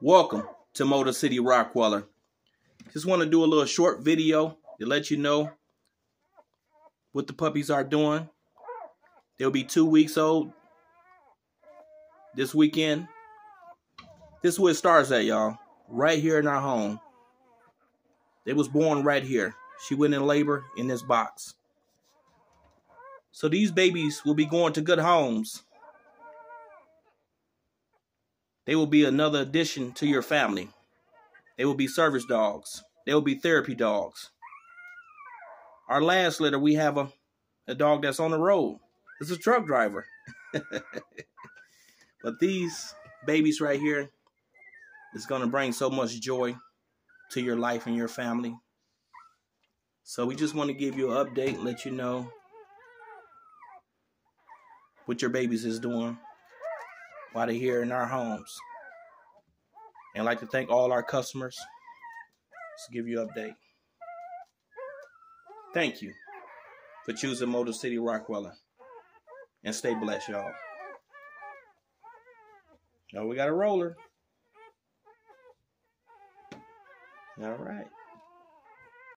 Welcome to Motor City Rottweiler. Just want to do a little short video to let you know what the puppies are doing. They'll be two weeks old this weekend. This is where it starts at, y'all. Right here in our home. They was born right here. She went in labor in this box. So these babies will be going to good homes. They will be another addition to your family. They will be service dogs. They will be therapy dogs. Our last litter, we have a, a dog that's on the road. It's a truck driver. but these babies right here is going to bring so much joy to your life and your family. So we just want to give you an update, let you know what your babies is doing while they're here in our homes. And I'd like to thank all our customers. Just give you an update. Thank you for choosing Motor City Rottweiler. And stay blessed, y'all. Now we got a roller. All right.